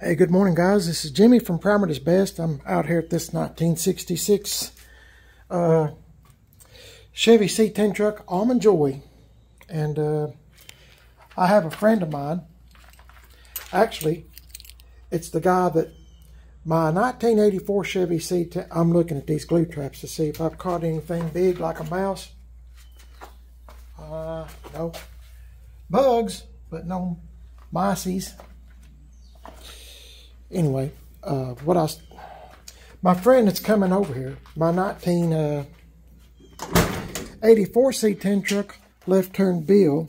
Hey, good morning, guys. This is Jimmy from Primered is Best. I'm out here at this 1966 uh, Chevy C10 truck, Almond Joy. And uh, I have a friend of mine. Actually, it's the guy that my 1984 Chevy C10. I'm looking at these glue traps to see if I've caught anything big like a mouse. Uh, no. Bugs, but no mices anyway, uh, what I, my friend that's coming over here, my 1984 uh, C10 truck, left turn Bill,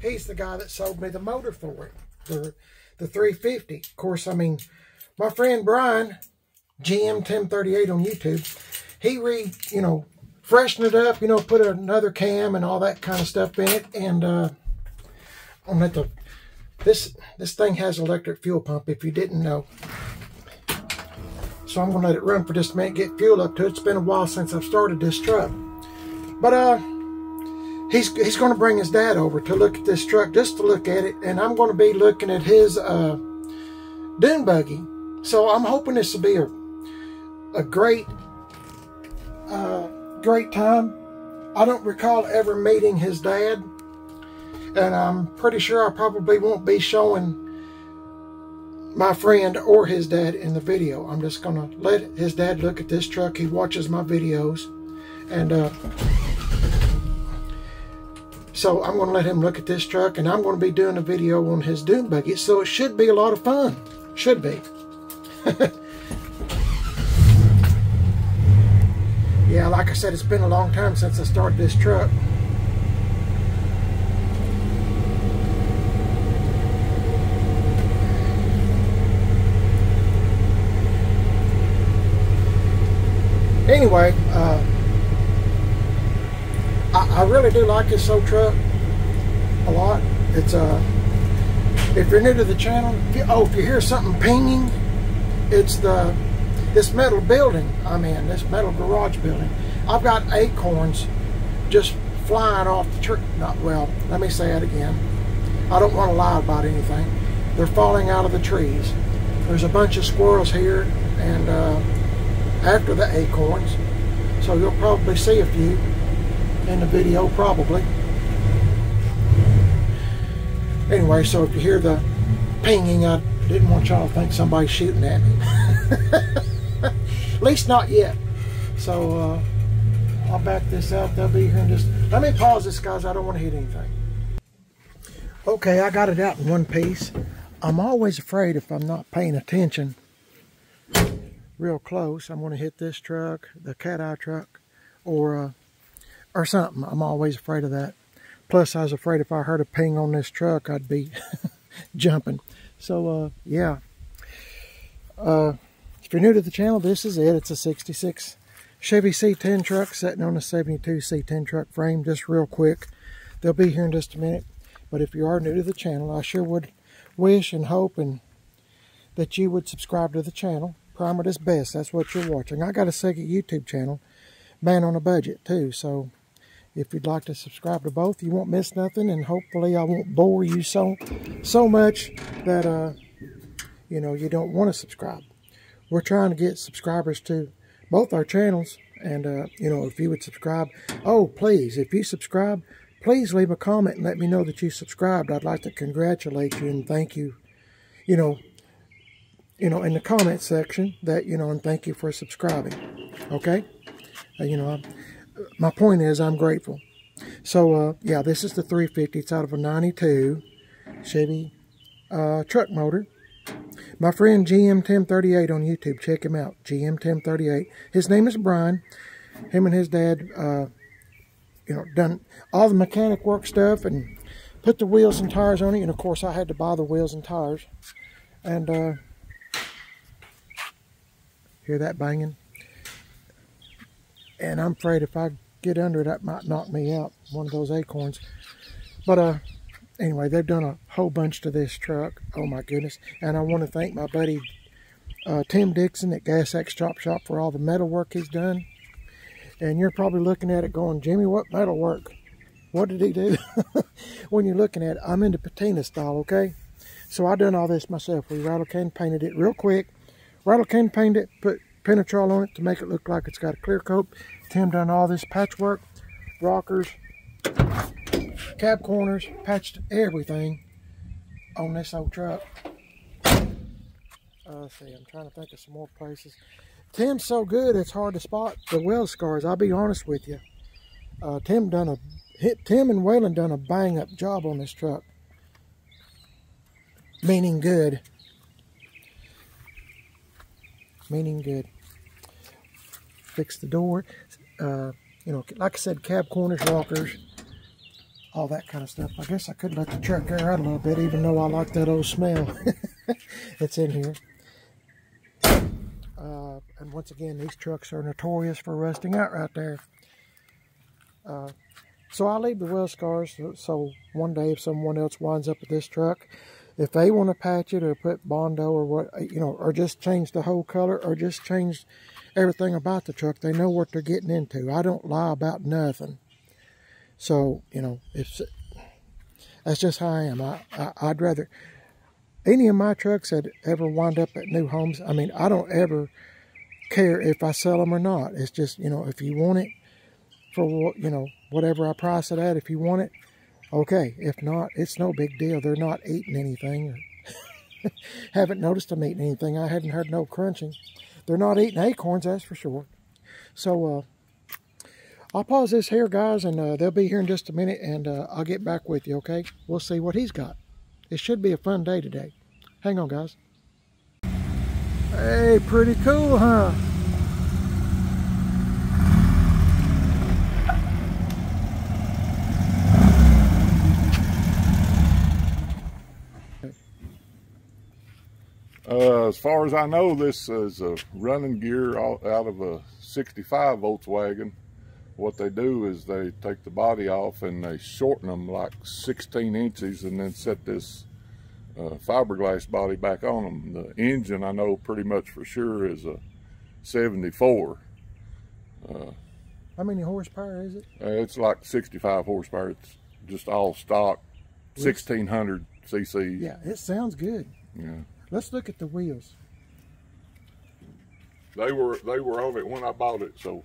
he's the guy that sold me the motor for it, the, the 350. Of course, I mean, my friend Brian, GM 1038 on YouTube, he re, you know, freshened it up, you know, put another cam and all that kind of stuff in it, and uh, I'm going to at the this, this thing has electric fuel pump, if you didn't know. So I'm going to let it run for just a minute, get fuel up to it. It's been a while since I've started this truck. But uh, he's, he's going to bring his dad over to look at this truck, just to look at it. And I'm going to be looking at his uh, dune buggy. So I'm hoping this will be a, a great, uh, great time. I don't recall ever meeting his dad and I'm pretty sure I probably won't be showing my friend or his dad in the video. I'm just going to let his dad look at this truck. He watches my videos. And uh, so I'm going to let him look at this truck. And I'm going to be doing a video on his dune buggy. So it should be a lot of fun. Should be. yeah, like I said, it's been a long time since I started this truck. Anyway, uh, I, I, really do like this old truck a lot. It's uh, if you're new to the channel, if you, oh, if you hear something pinging, it's the this metal building I'm in, this metal garage building. I've got acorns just flying off the tree. Not well. Let me say it again. I don't want to lie about anything. They're falling out of the trees. There's a bunch of squirrels here, and uh, after the acorns. So you'll probably see a few in the video, probably. Anyway, so if you hear the pinging, I didn't want y'all to think somebody's shooting at me. at least not yet. So uh, I'll back this out. They'll be here in just... Let me pause this, guys. I don't want to hit anything. Okay, I got it out in one piece. I'm always afraid if I'm not paying attention real close, I'm going to hit this truck, the cat eye truck, or uh, or something. I'm always afraid of that. Plus, I was afraid if I heard a ping on this truck, I'd be jumping. So, uh, yeah. Uh, if you're new to the channel, this is it. It's a 66 Chevy C10 truck sitting on a 72 C10 truck frame. Just real quick. They'll be here in just a minute. But if you are new to the channel, I sure would wish and hope and that you would subscribe to the channel. Primered is best. That's what you're watching. I got a second YouTube channel, Man on a Budget, too. So if you'd like to subscribe to both, you won't miss nothing. And hopefully I won't bore you so, so much that, uh, you know, you don't want to subscribe. We're trying to get subscribers to both our channels. And, uh, you know, if you would subscribe, oh, please, if you subscribe, please leave a comment and let me know that you subscribed. I'd like to congratulate you and thank you, you know, you know, in the comment section that, you know, and thank you for subscribing. Okay? Uh, you know, I'm, my point is I'm grateful. So, uh, yeah, this is the 350. It's out of a 92 Chevy uh, truck motor. My friend GM1038 on YouTube. Check him out. GM1038. His name is Brian. Him and his dad, uh, you know, done all the mechanic work stuff and put the wheels and tires on it. And, of course, I had to buy the wheels and tires. And, uh, Hear that banging? And I'm afraid if I get under it, that might knock me out, one of those acorns. But uh, anyway, they've done a whole bunch to this truck. Oh my goodness. And I want to thank my buddy uh, Tim Dixon at Gas X Chop Shop for all the metal work he's done. And you're probably looking at it going, Jimmy, what metal work? What did he do? when you're looking at it, I'm into patina style, okay? So I done all this myself. We rattle can painted it real quick. Rattle can painted it, put Penetrol on it to make it look like it's got a clear coat. Tim done all this patchwork, rockers, cab corners, patched everything on this old truck. Uh, let's see, I'm trying to think of some more places. Tim's so good, it's hard to spot the weld scars. I'll be honest with you. Uh, Tim done a hit. Tim and Waylon done a bang up job on this truck, meaning good. Meaning good. Fix the door. Uh, you know, like I said, cab corners, rockers, all that kind of stuff. I guess I could let the truck air out a little bit, even though I like that old smell that's in here. Uh, and once again, these trucks are notorious for rusting out right there. Uh, so I leave the weld scars so, one day if someone else winds up with this truck, if they want to patch it or put Bondo or what, you know, or just change the whole color or just change everything about the truck, they know what they're getting into. I don't lie about nothing. So, you know, it's, that's just how I am. I, I, I'd rather, any of my trucks that ever wind up at new homes, I mean, I don't ever care if I sell them or not. It's just, you know, if you want it for, you know, whatever I price it at, if you want it, okay. If not, it's no big deal. They're not eating anything. haven't noticed them eating anything. I haven't heard no crunching. They're not eating acorns, that's for sure. So, uh, I'll pause this here, guys, and uh, they'll be here in just a minute, and uh, I'll get back with you, okay? We'll see what he's got. It should be a fun day today. Hang on, guys. Hey, pretty cool, huh? Uh, as far as I know, this is a running gear out of a 65 Volkswagen. What they do is they take the body off and they shorten them like 16 inches and then set this uh, fiberglass body back on them. The engine I know pretty much for sure is a 74. Uh, How many horsepower is it? Uh, it's like 65 horsepower. It's just all stock, 1600 cc. Yeah, it sounds good. Yeah. Let's look at the wheels. They were they were on it when I bought it, so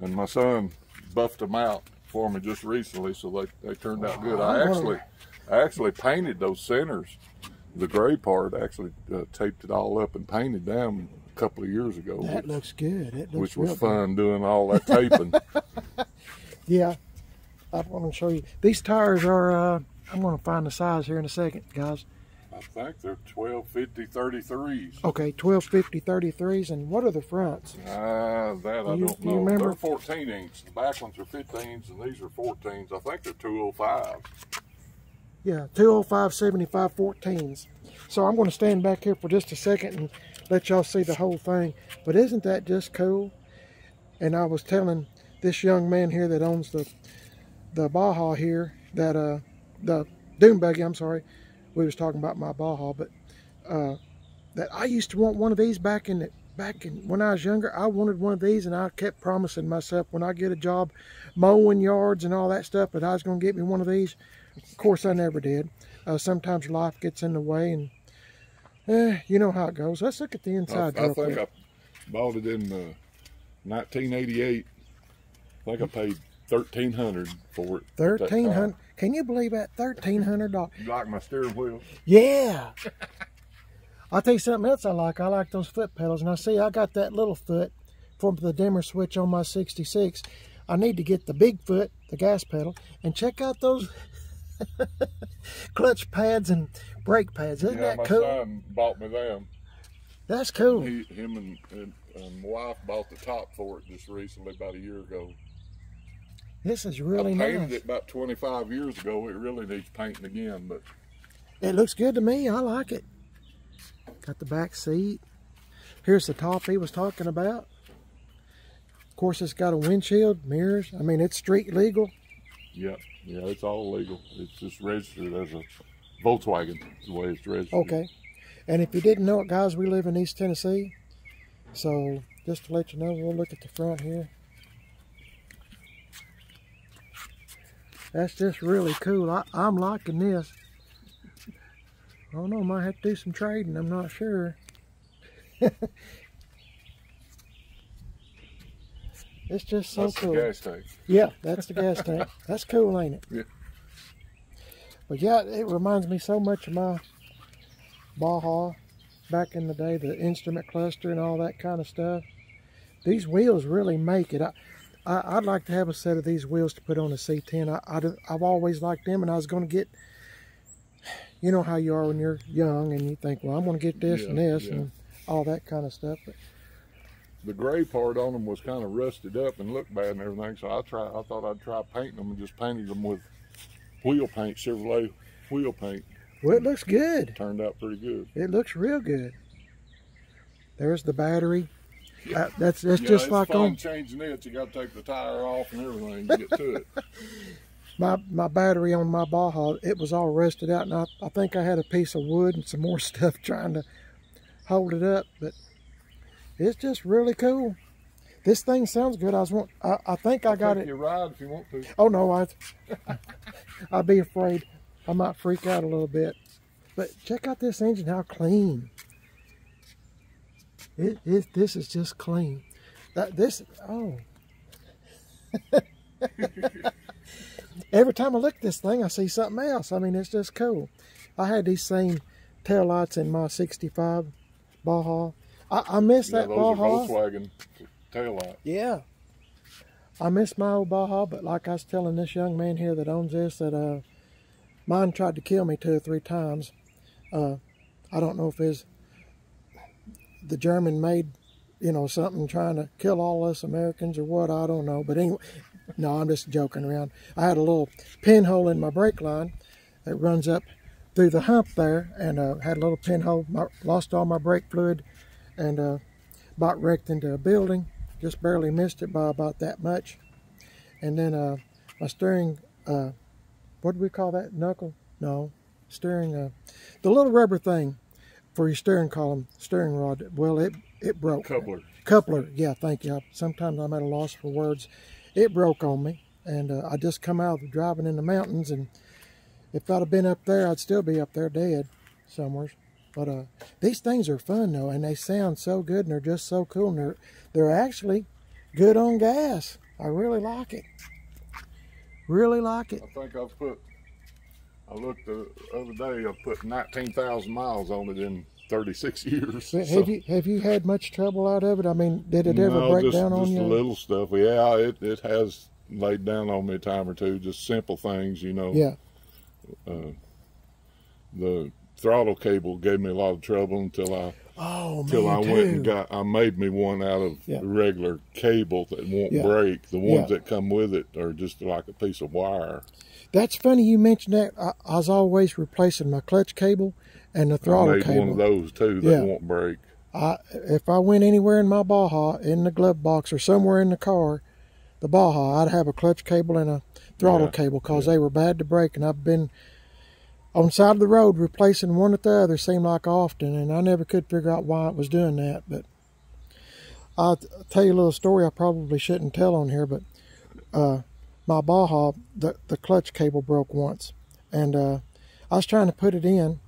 and my son buffed them out for me just recently, so they, they turned out good. I actually I actually painted those centers, the gray part. Actually uh, taped it all up and painted them a couple of years ago. That which, looks good. It looks which was fun good. doing all that taping. yeah, I want to show you. These tires are. Uh, I'm going to find the size here in a second, guys. I think they're 1250 33s. Okay, 1250 33s. And what are the fronts? Uh, that I you, don't know. Remember? They're 14 inch. The back ones are 15s and these are 14s. I think they're 205. Yeah, 205 75 14s. So I'm going to stand back here for just a second and let y'all see the whole thing. But isn't that just cool? And I was telling this young man here that owns the the Baja here that uh the Dune buggy, I'm sorry, we was talking about my Baja, but uh, that I used to want one of these back in the, back in when I was younger. I wanted one of these, and I kept promising myself when I get a job mowing yards and all that stuff, that I was going to get me one of these. Of course, I never did. Uh, sometimes life gets in the way, and eh, you know how it goes. Let's look at the inside. I, I think quick. I bought it in uh, 1988. I think I paid thirteen hundred for it. Thirteen hundred. Can you believe that? Thirteen hundred dollars. You like my steering wheel? Yeah. I'll tell you something else I like. I like those foot pedals. And I see I got that little foot from the dimmer switch on my 66. I need to get the big foot, the gas pedal, and check out those clutch pads and brake pads. Isn't yeah, that cool? my son bought me them. That's cool. He, him and, and, and my wife bought the top for it just recently, about a year ago. This is really I painted nice. it about 25 years ago. It really needs painting again, but it looks good to me. I like it. Got the back seat. Here's the top he was talking about. Of course, it's got a windshield, mirrors. I mean, it's street legal. Yeah, yeah, it's all legal. It's just registered as a Volkswagen, the way it's registered. Okay. And if you didn't know it, guys, we live in East Tennessee. So, just to let you know, we'll look at the front here. That's just really cool. I, I'm liking this. I don't know, might have to do some trading, I'm not sure. it's just so That's cool. the gas tank. Yeah, that's the gas tank. That's cool, ain't it? Yeah. But yeah, it reminds me so much of my Baja back in the day, the instrument cluster and all that kind of stuff. These wheels really make it. I, I, would like to have a set of these wheels to put on a C10. I, have always liked them, and I was going to get, you know how you are when you're young, and you think, well, I'm going to get this Yeah, and this yeah. and all that kind of stuff. But The gray part on them was kind of rusted up and looked bad and everything. So I tried. I thought I'd try painting them and just painted them with wheel paint, Chevrolet wheel paint. well, it looks good. Turned out pretty good. It looks real good. There's the battery. Uh, that's that's yeah, just it's like fun on changing it. You got to take the tire off and everything to get to it. my my battery on my Baja. It was all rusted out, and I, I think I had a piece of wood and some more stuff trying to hold it up. But it's just really cool. This thing sounds good. I was want. I, I think I got Take it. You ride if you want to. Oh no, I. I'd be afraid. I might freak out a little bit. But check out this engine. How clean. It, it this is just clean. That this oh. Every time I look at this thing, I see something else. I mean, it's just cool. I had these same tail lights in my '65 Baja. I, I miss Yeah, that those are Baja. Volkswagen tail light. Yeah. I miss my old Baja, but like I was telling this young man here that owns this, that uh, mine tried to kill me two or three times. Uh, I don't know if it's the German made, you know, something trying to kill all us Americans or what. I don't know. But anyway, no, I'm just joking around. I had a little pinhole in my brake line that runs up through the hump there, and uh, had a little pinhole. My, lost all my brake fluid, and uh, about wrecked into a building. Just barely missed it by about that much. And then uh, my steering, uh, what do we call that? Knuckle? No, steering. Uh, the little rubber thing for your steering column, steering rod. Well, it it broke. Coupler. Coupler. Yeah, thank you. Sometimes I'm at a loss for words. It broke on me, and uh, I just come out of driving in the mountains, and if I'd have been up there, I'd still be up there dead somewhere. But uh, these things are fun though, and they sound so good, and they're just so cool, and they're they're actually good on gas. I really like it. Really like it. I think I've put. I looked the other day. I put nineteen thousand miles on it in thirty six years. So- have you have you had much trouble out of it? I mean, did it ever no, break just, down on just you? the little stuff. Yeah, it, it has laid down on me a time or two. Just simple things, you know. Yeah. Uh, The throttle cable gave me a lot of trouble until I Oh until I too. went and got. I made me one out of Yeah. regular cable that won't Yeah. break. The ones Yeah. that come with it are just like a piece of wire. That's funny you mentioned that. I, I was always replacing my clutch cable and the throttle I made cable. one of those too that Yeah. won't break. I, if I went anywhere in my Baja, in the glove box or somewhere in the car, the Baja, I'd have a clutch cable and a throttle Yeah, cable because they were bad to break. And I've been on the side of the road replacing one at the other seemed like often, and I never could figure out why it was doing that. But I'll tell you a little story I probably shouldn't tell on here, but uh, my Baja, the, the clutch cable broke once, and uh, I was trying to put it in,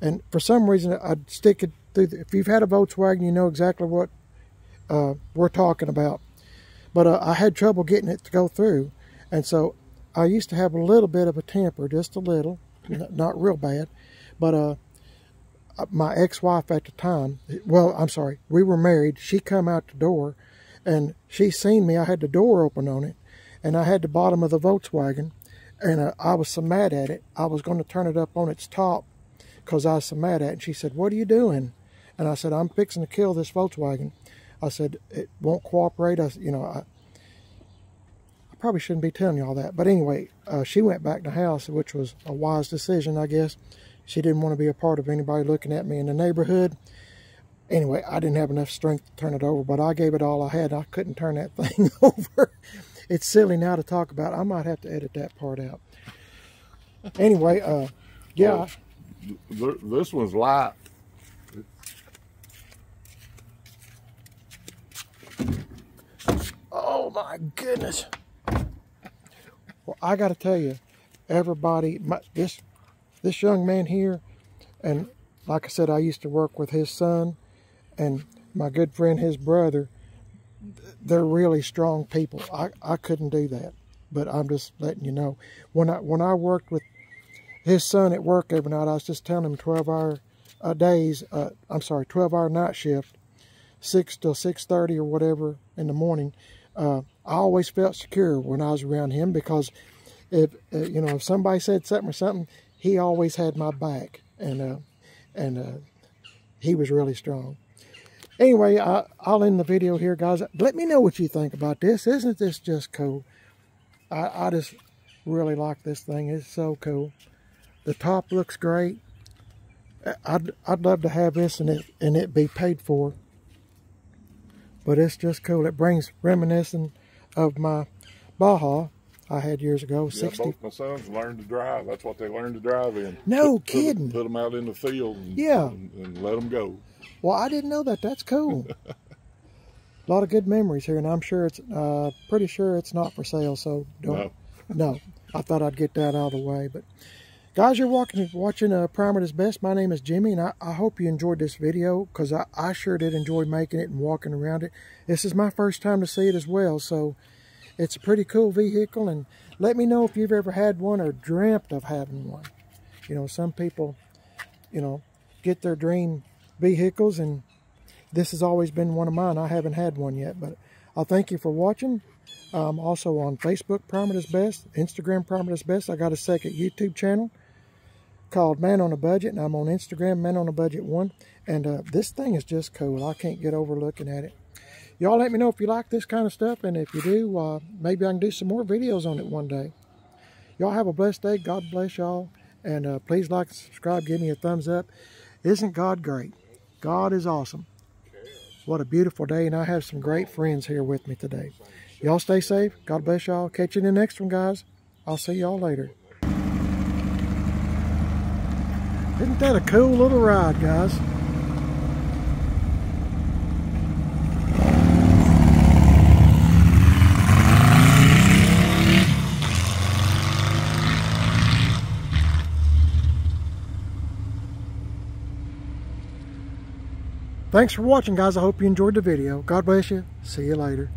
and for some reason I'd stick it through. The, if you've had a Volkswagen, you know exactly what uh, we're talking about. But uh, I had trouble getting it to go through, and so I used to have a little bit of a temper, just a little, not real bad. But uh, my ex-wife at the time, well, I'm sorry, we were married. She come out the door, and she seen me. I had the door open on it, and I had the bottom of the Volkswagen, and uh, I was so mad at it. I was going to turn it up on its top because I was so mad at it. And she said, "What are you doing?" And I said, "I'm fixing to kill this Volkswagen." I said, "It won't cooperate." I, you know, I, I probably shouldn't be telling you all that, but anyway, uh, she went back to the house, which was a wise decision, I guess. She didn't want to be a part of anybody looking at me in the neighborhood. Anyway, I didn't have enough strength to turn it over, but I gave it all I had. I couldn't turn that thing over. It's silly now to talk about. I might have to edit that part out. Anyway, uh, yeah, Th- This one's light. Oh my goodness. Well, I got to tell you, everybody, my, this this young man here, And like I said, I used to work with his son and my good friend, his brother. They're really strong people. I, I couldn't do that, but I'm just letting you know. When I when I worked with his son at work every night, I was just telling him 12 hour uh, days. Uh, I'm sorry, 12 hour night shift, six till 6:30 or whatever in the morning. Uh, I always felt secure when I was around him because if uh, you know if somebody said something or something, he always had my back, and uh, and uh, he was really strong. Anyway, I, I'll end the video here, guys. Let me know what you think about this. Isn't this just cool? I, I just really like this thing. It's so cool. The top looks great. I'd, I'd love to have this and it, and it be paid for. But it's just cool. It brings reminiscing of my Baja I had years ago. Yeah, 60. both my sons learned to drive. That's what they learned to drive in. No put, kidding. Put, put, them out in the field and, yeah. and, and let them go. Well, I didn't know that. That's cool. a lot of good memories here, and I'm sure it's uh, pretty sure it's not for sale. So don't. No. no. I thought I'd get that out of the way, but guys, you're walking, watching uh, Primered is Best. My name is Jimmy, and I, I hope you enjoyed this video because I, I sure did enjoy making it and walking around it. This is my first time to see it as well, so it's a pretty cool vehicle, and let me know if you've ever had one or dreamt of having one. You know, some people, you know, get their dream vehicles and this has always been one of mine. I haven't had one yet, but I'll thank you for watching. I'm also on Facebook, Primered is Best, Instagram, Primered is Best. I got a second YouTube channel called Man on a Budget, and I'm on Instagram, Man on a Budget 1. And uh, this thing is just cool. I can't get over looking at it. Y'all let me know if you like this kind of stuff, and if you do, uh, maybe I can do some more videos on it one day. Y'all have a blessed day. God bless y'all. And uh, please like subscribe. Give me a thumbs up. Isn't God great? God is awesome. What a beautiful day, and I have some great friends here with me today. Y'all stay safe. God bless y'all. Catch you in the next one, guys. I'll see y'all later. Isn't that a cool little ride, guys? Thanks for watching, guys. I hope you enjoyed the video. God bless you. See you later.